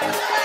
Bye.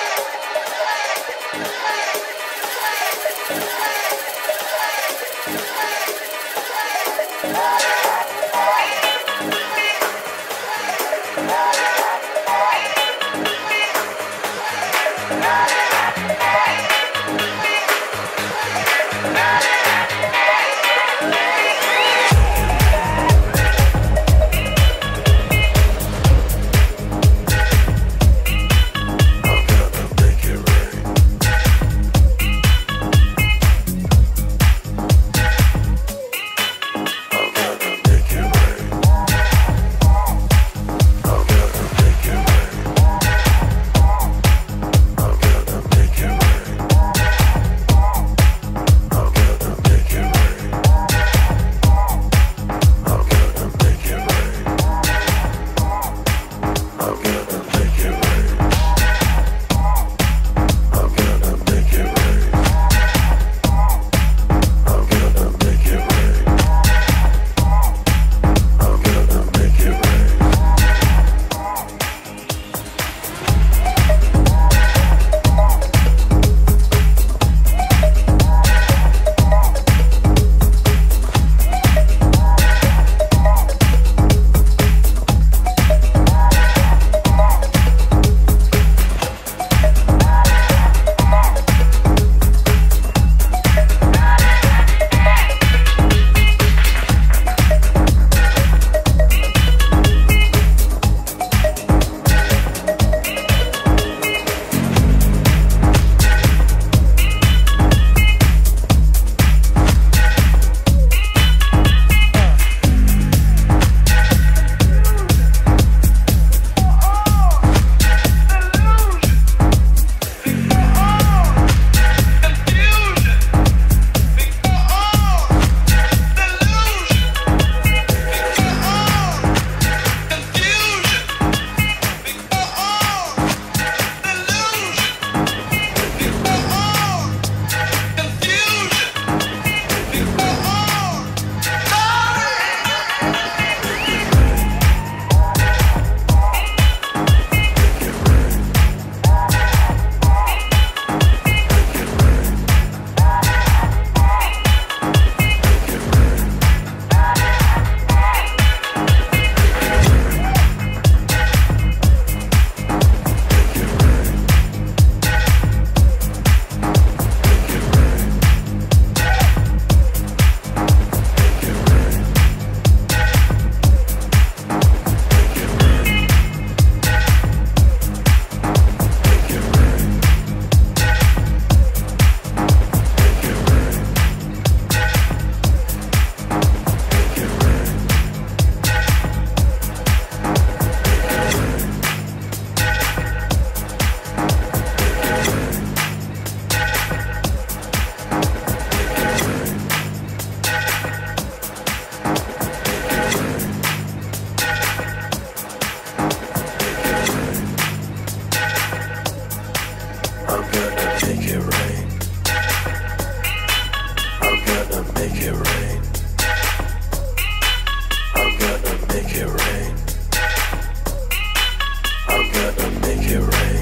Here ready.